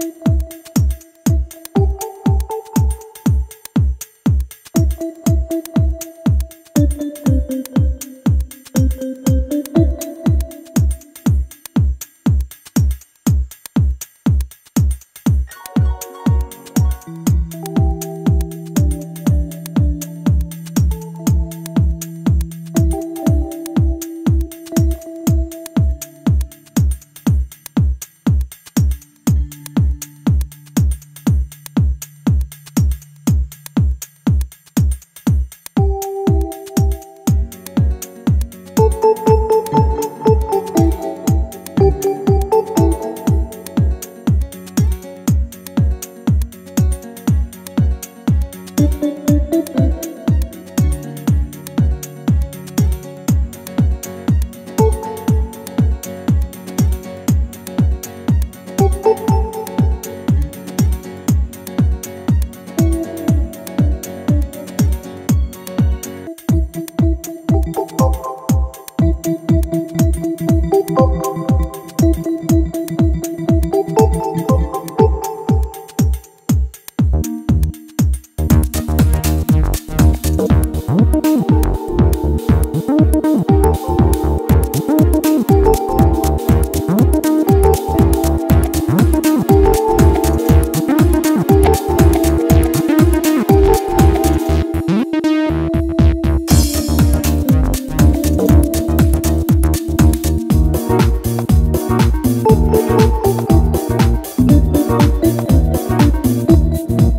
Thank you. you. Thank you.